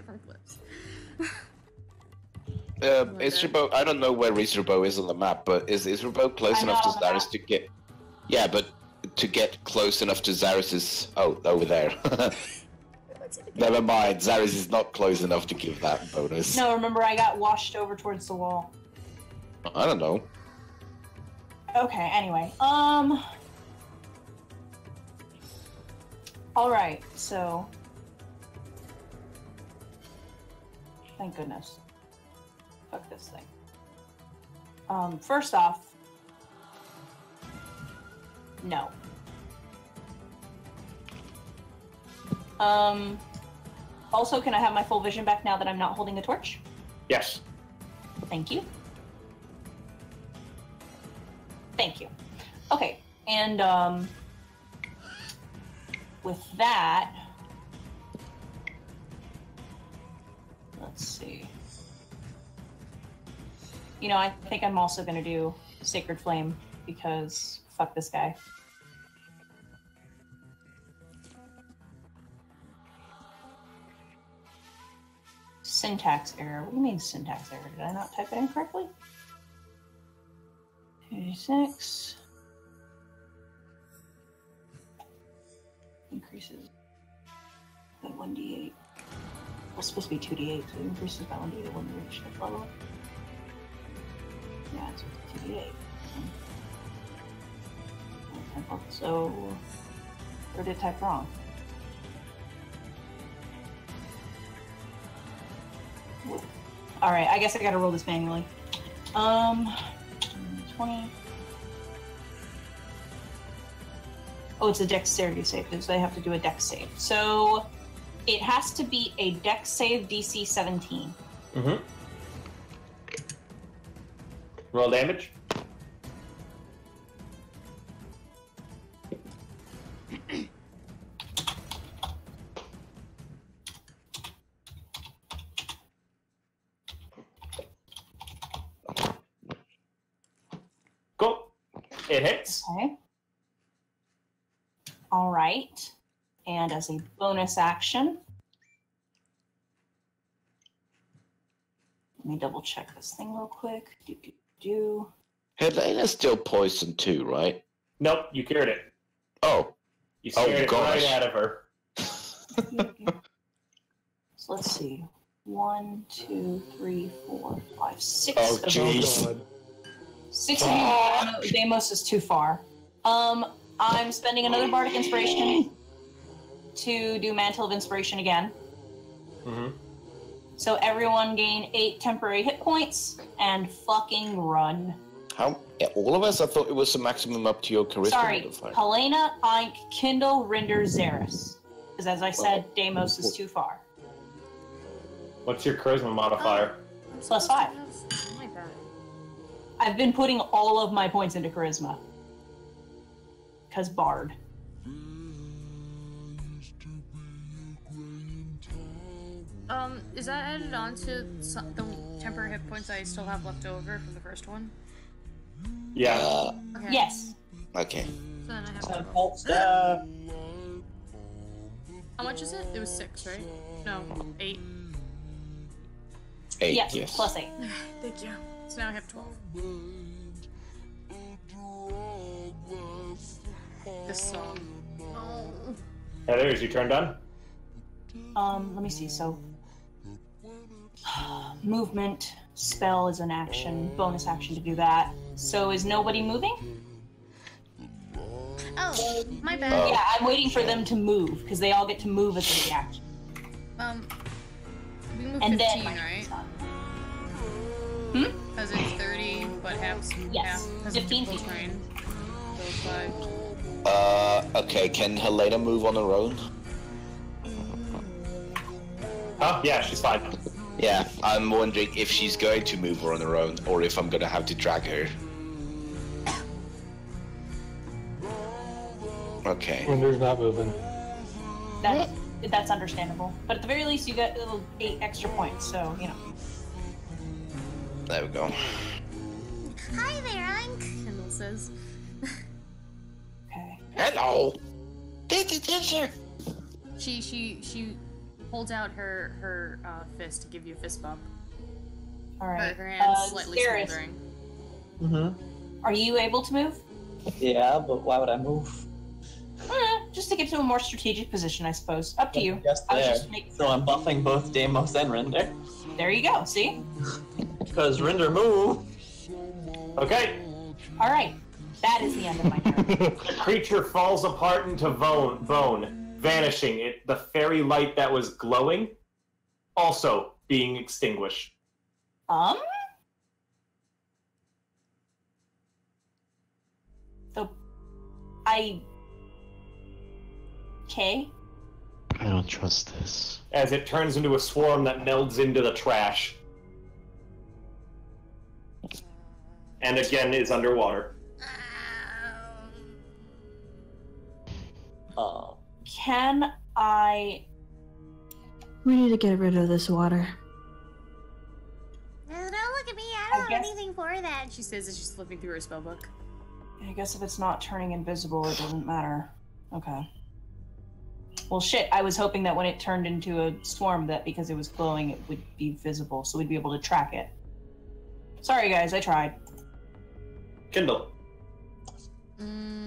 different flips. Uh, Okay. Isrubo, I don't know where Isrubo is on the map, but is Isrubo close I enough to know on Zaris map. to get? Yeah, but to get close enough to Zaris's. Oh, over there. Never mind. Zaris is not close enough to give that bonus. No, remember I got washed over towards the wall. I don't know. Okay, anyway. Um All right. So Thank goodness. Fuck this thing. Um first off No. Um also can I have my full vision back now that I'm not holding a torch? Yes. Thank you. Thank you. Okay, and um, with that, let's see. You know, I think I'm also going to do Sacred Flame because fuck this guy. Syntax error. What do you mean syntax error? Did I not type it in correctly? 86 increases by 1d8. It's supposed to be 2d8, so increases by 1d8 when you reach that level. Yeah, it's 2d8. So, or did I type wrong? All right, I guess I gotta roll this manually. Um, 20. Oh, it's a dexterity save, so they have to do a dex save. So it has to be a dex save DC 17. Mm-hmm. Roll damage. Cool. It hits. Okay. All right. And as a bonus action, let me double check this thing real quick. Do, do, do. Helena's still poisoned too, right? Nope, you cured it. Oh, You Oh, scared it right out of her. So let's see. One, two, three, four, five, six. Oh, of jeez. them. Six of you. Deimos is too far. Um, I'm spending another bardic inspiration to do mantle of inspiration again. Mm-hmm. So everyone gain eight temporary hit points and fucking run. how? yeah, All of us? I thought it was the maximum up to your charisma Sorry, modifier. Helena, Ike, Kindle, Rinder, Xeris. Because as I said, Deimos is too far. What's your charisma modifier? I'm Plus supposed to five. have- Oh my bad. I've been putting all of my points into charisma. Because Bard. Um, is that added on to some, the temporary hit points I still have left over from the first one? Yeah. Uh, Okay. Yes. okay. So then I have So, 12. Bolt stuff. How much is it? It was six, right? No, eight. Eight, yes, yes. plus eight. Thank you. So now I have 12. This song. Oh. Heather, is your turn done? Um, let me see. So, movement spell is an action, bonus action to do that. So, is nobody moving? Oh, my bad. Oh. Yeah, I'm waiting for them to move because they all get to move as a reaction. Um, we moved And 15, then, right? Hmm? Because it's 30, but half. Yes, half, 15 close feet. range. So. Uh, okay. Can Helena move on her own? Oh, yeah, she's fine. Yeah, I'm wondering if she's going to move on her own, or if I'm gonna have to drag her. Okay. Winder's not moving. That, that's understandable. But at the very least, you get little eight extra points. So you know. There we go. Hi there, I'm Kendall says. Okay. Hello. Did you She she she holds out her her uh, fist to give you a fist bump, All right. but her hand's Uh, slightly Scaris, smoldering. Mm-hmm. Are you able to move? Yeah, but why would I move? Just to get to a more strategic position, I suppose. Up to you. Just I was there. just making. So I'm buffing both Deimos and Render. There you go. See? Because Render move. Okay. All right. That is the end of my turn. The creature falls apart into bone, bone, vanishing. It, the fairy light that was glowing, also being extinguished. Um. The I. Okay. I don't trust this. as it turns into a swarm that melds into the trash. And again is underwater. Oh. Can I? We need to get rid of this water. No, don't look at me. I I don't have guess- anything for that. She says as she's flipping through her spell book. I guess if it's not turning invisible, it doesn't matter. Okay. Well, shit. I was hoping that when it turned into a swarm, that because it was glowing, it would be visible, so we'd be able to track it. Sorry, guys. I tried. Kindle. Mm,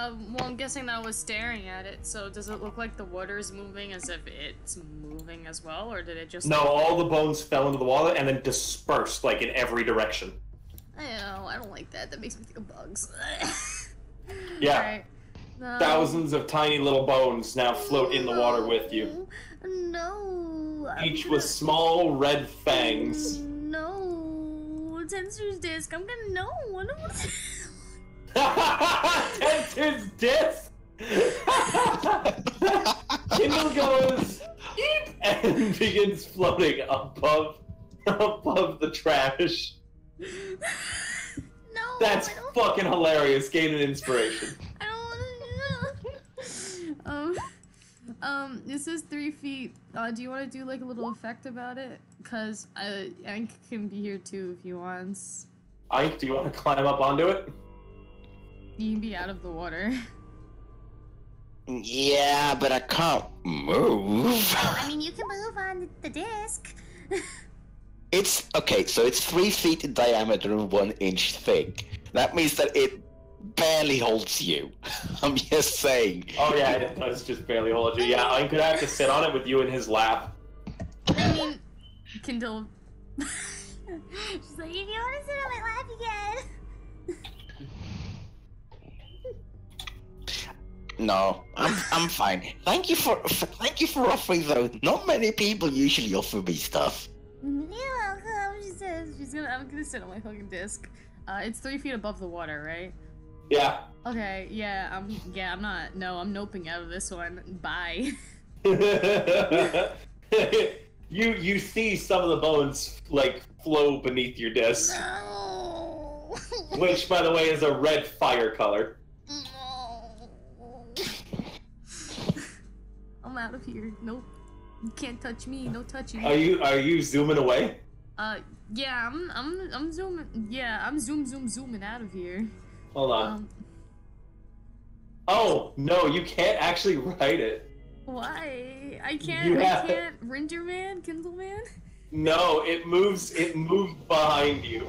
uh, well, I'm guessing that I was staring at it. So does it look like the water is moving as if it's moving as well, or did it just? No, all the bones fell into the water and then dispersed like in every direction. I know. I don't like that. That makes me think of bugs. Yeah. Alright. No. Thousands of tiny little bones now float in the water with you. No. I'm Each gonna- with small red fangs. No. Tenser's disc. I'm gonna no. Tenser's disc! Kindle goes and begins floating above above the trash. no. That's fucking hilarious. Gain an inspiration. I don't want to. um. Um. This is three feet. Uh, do you want to do like a little effect about it? Cause I, I can be here too if he wants. Ike, do you want to climb up onto it? You can be out of the water. Yeah, but I can't move. I mean, you can move on the disc. It's okay, so it's three feet in diameter and one inch thick. That means that it barely holds you. I'm just saying. Oh yeah, it does just barely hold you. Yeah, I'm gonna have to sit on it with you in his lap. I mean, Kindle. She's like, if you want to sit on my lap again. No, I'm I'm fine. Thank you for, for thank you for offering though. Not many people usually offer me stuff. You're welcome. She says she's gonna. I'm gonna sit on my fucking disc. Uh, it's three feet above the water, right? Yeah. Okay. Yeah. I'm. Yeah. I'm not. No. I'm noping out of this one. Bye. you you see some of the bones like flow beneath your disc, no. which by the way is a red fire color. I'm out of here. Nope. You can't touch me. No touching. Are you are you zooming away? Uh, yeah, I'm, I'm, I'm zooming. Yeah, I'm zoom, zoom, zooming out of here. Hold on. Um, Oh no, you can't actually write it. why? I can't. You I can't. Render man, Kindle man. No, it moves. It moved behind you.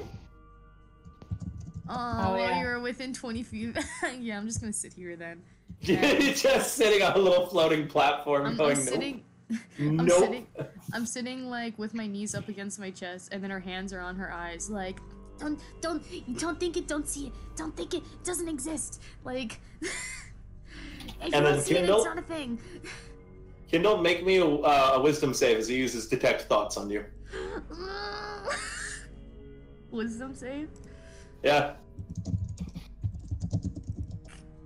Oh, Oh, well, yeah. you're within 20 feet. yeah, I'm just gonna sit here then. Just sitting on a little floating platform, I'm, going I'm sitting. I'm nope. sitting. I'm sitting like with my knees up against my chest, and then her hands are on her eyes, like. Don't, don't, don't think it. Don't see it. Don't think it. it doesn't exist. Like. if you And don't then see it, it's not a thing. Kindle, make me a, uh, a wisdom save as he uses detect thoughts on you. Wisdom save. Yeah.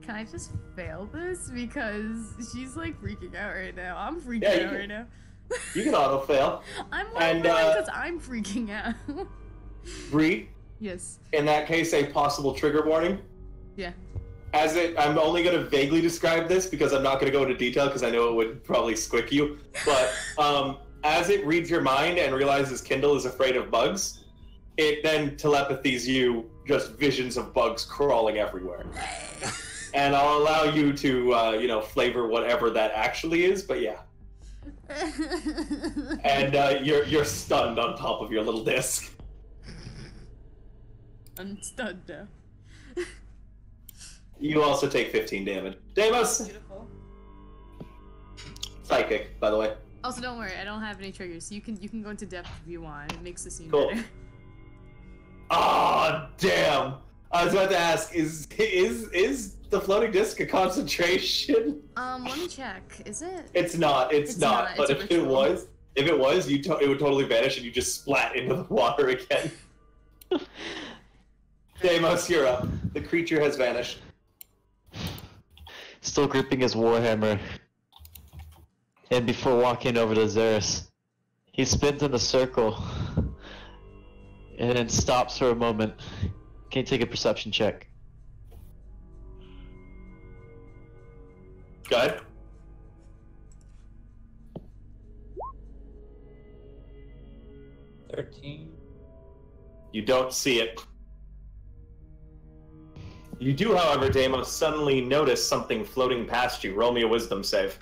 Can I just fail this because she's like freaking out right now? I'm freaking Yeah, out can- right now. You can auto fail. I'm And, uh, because I'm freaking out. Bree, yes. in that case, a possible trigger warning. Yeah. As it, I'm only going to vaguely describe this because I'm not going to go into detail because I know it would probably squick you. But um, as it reads your mind and realizes Kindle is afraid of bugs, it then telepathies you just visions of bugs crawling everywhere. And I'll allow you to, uh, you know, flavor whatever that actually is. But yeah, and uh, you're you're stunned on top of your little disc. I'm stunned now. You also take 15 damage. Deimos, Beautiful. psychic, by the way. Also, don't worry, I don't have any triggers. You can you can go into depth if you want. It makes the scene Cool. better. Ah, damn. I was about to ask, is is is the floating disc a concentration? Um, let me check. Is it? It's not. It's, It's not. not, But it's a if it was, if it was, you to- it would totally vanish and you just splat into the water again. Deimos, you're up. The creature has vanished. Still gripping his warhammer. And before walking over to Xeris, he spins in a circle. And then stops for a moment. Can you take a perception check? Go ahead. Thirteen. You don't see it. You do, however, Deimos, suddenly notice something floating past you. Roll me a wisdom save.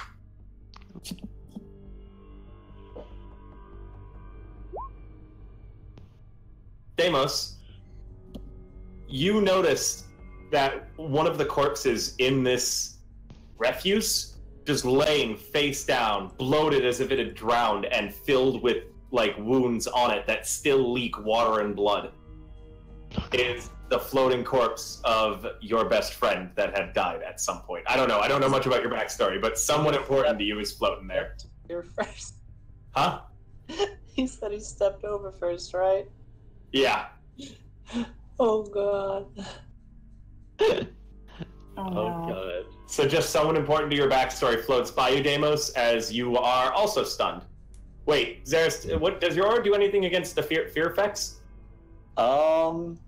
Deimos, you notice that one of the corpses in this refuse just laying face down, bloated as if it had drowned, and filled with like wounds on it that still leak water and blood. Is the floating corpse of your best friend that had died at some point. I don't know. I don't know much about your backstory, but someone important to you is floating there. You're first. Huh? he said he stepped over first, right? Yeah. Oh god. Oh, Oh no. god. So just someone important to your backstory floats by you, Deimos, as you are also stunned. Wait, Zeris, what does your aura do anything against the fear fear effects? Um.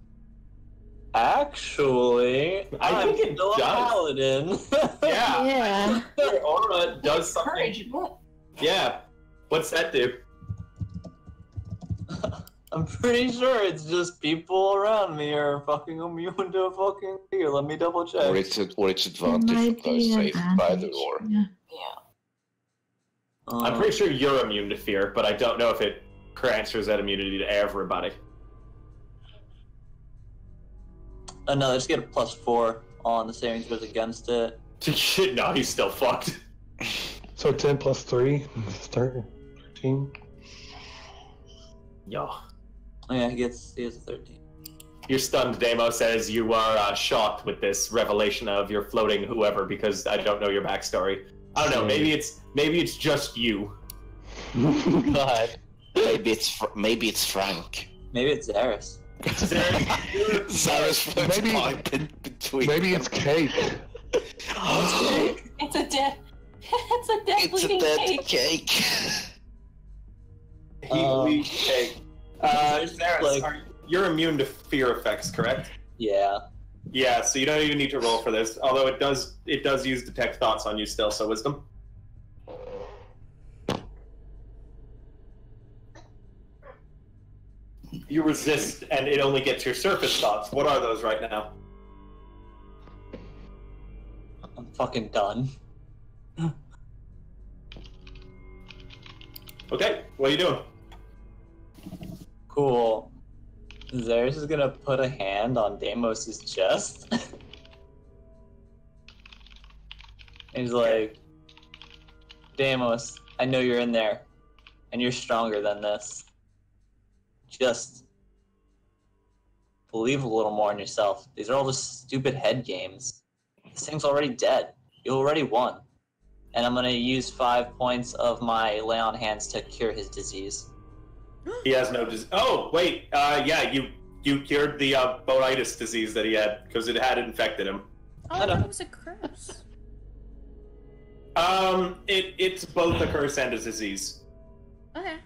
Actually, I I'm think it still a does. paladin. Yeah. Yeah. Your aura does something. Courage. What? Yeah. What's that do? I'm pretty sure it's just people around me are fucking immune to a fucking fear. Let me double check. Or it's or it's advantage might from be by the advantage. roar. Yeah. Yeah. I'm Um, pretty sure you're immune to fear, but I don't know if it transfers that immunity to everybody. Uh, no, they just get a plus four on the saving throws against it. Shit, no, he's still fucked. So 10 plus 3 is 13. Yo. Oh, yeah, he gets he has a thirteen. You're stunned, Deimos, as you are uh, shocked with this revelation of your floating whoever, because I don't know your backstory. I don't know. Maybe it's maybe it's just you. God. Maybe it's Fr- maybe it's Frank. Maybe it's Zaris. Zaris floats Maybe- pipe in between. Maybe them. it's cake. It's a dead. It's a dead It's a bleeding dead cake. cake. He Um, leaves cake. Uh, Zaris, like- are- you're immune to fear effects, correct? Yeah. Yeah, so you don't even need to roll for this. Although it does it does use detect thoughts on you still, so wisdom. You resist and it only gets your surface thoughts. What are those right now? I'm fucking done. Okay, what are you doing? Cool. Zaris is gonna put a hand on Deimos's chest. and he's like, Deimos, I know you're in there, and you're stronger than this. Just believe a little more in yourself. These are all just stupid head games. This thing's already dead. You already won. And I'm gonna use five points of my lay on hands to cure his disease. He has no disease. Oh, wait. Uh, yeah, you you cured the uh, bonitis disease that he had because it had infected him. Oh, I don't- that was a curse. Um, it it's both a curse and a disease. Okay.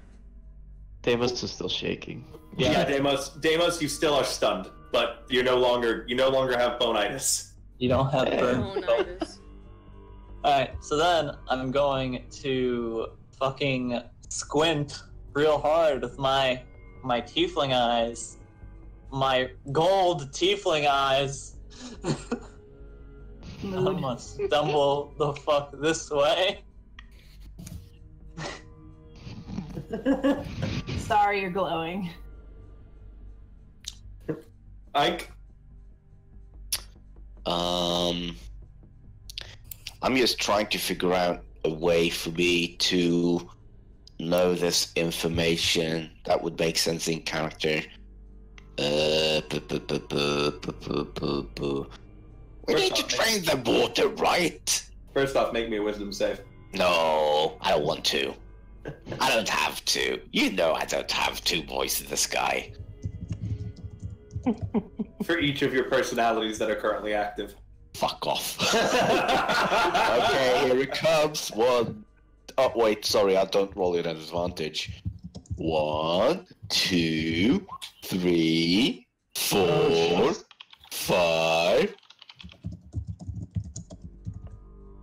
Deimos is still shaking. Yeah, yeah Deimos, Deimos, you still are stunned, but you're no longer you no longer have bonitis. You don't have burn. Oh, Bonitis. Alright, so then I'm going to fucking squint real hard with my my tiefling eyes. My gold tiefling eyes. I'm gonna stumble the fuck this way. Sorry, you're glowing. Ike, Um, I'm just trying to figure out a way for me to know this information that would make sense in character. Uh, bu- bu- bu- bu- bu- bu- bu- bu. we First need to off, drain the water, right? first off, make me a wisdom save. No, I don't want to. I don't have to. You know I don't have two boys in the sky. For each of your personalities that are currently active. Fuck off. okay, here it comes. One. Oh, wait, sorry, I don't roll it at advantage. One, two, three, four, five.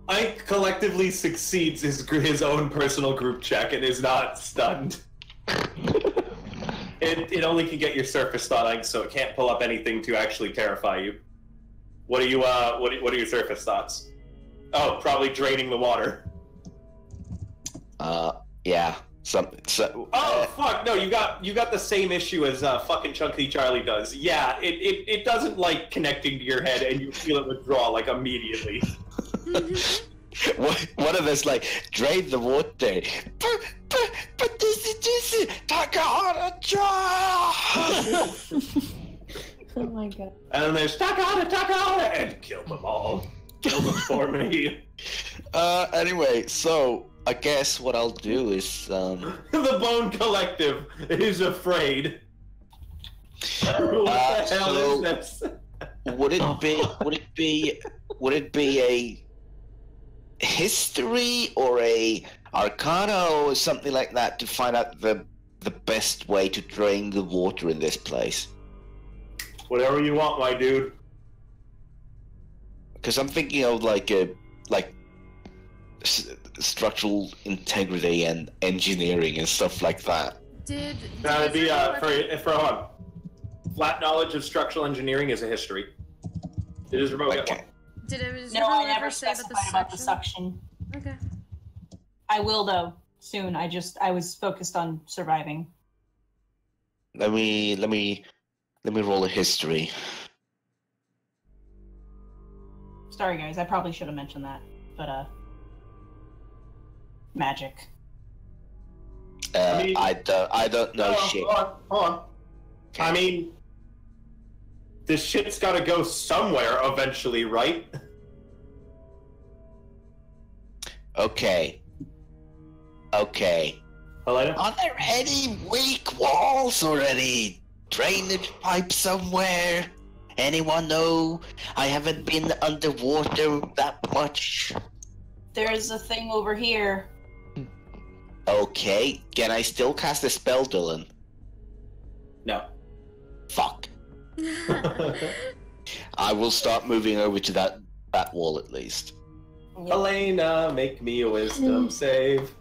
Ike collectively succeeds his his own personal group check and is not stunned. it, it only can get your surface thought, Ike, so it can't pull up anything to actually terrify you. What are you uh what what are your surface thoughts? Oh, probably draining the water. Uh, yeah. Some, so, Oh fuck! No, you got you got the same issue as uh, fucking Chunky Charlie does. Yeah, it, it, it doesn't like connecting to your head, and you feel it withdraw like immediately. what, one of us like drain the water. But, but, but this is this is Takahata Oh my god. And then there's Takahata, Takahata, and kill them all. Kill them for me. Uh, anyway, so I guess what I'll do is um. the Bone Collective is afraid. what Uh, the hell so- is this? Would it be would it be would it be a history or a arcana or something like that to find out the the best way to drain the water in this place? Whatever you want, my dude. Because I'm thinking of like a like structural integrity and engineering and stuff like that. Did, did That'd be Israel uh, for ever- for hold on. Flat knowledge of structural engineering is a history. It is remote. Okay. Did it was No, I ever never say specified about the suction. Okay. I will though soon. I just I was focused on surviving. Let me let me let me roll a history. Sorry guys, I probably should have mentioned that, but uh, magic. Uh, I mean- I don't I don't know shit. Hold on, hold on. I mean, this shit's got to go somewhere eventually, right? Okay. Okay. Helena? Are there any weak walls or any drainage pipes somewhere? Anyone know? I haven't been underwater that much. There's a thing over here. Okay, can I still cast a spell, Dylan? No. Fuck. I will start moving over to that that wall at least. Yep. Helena, make me a wisdom save.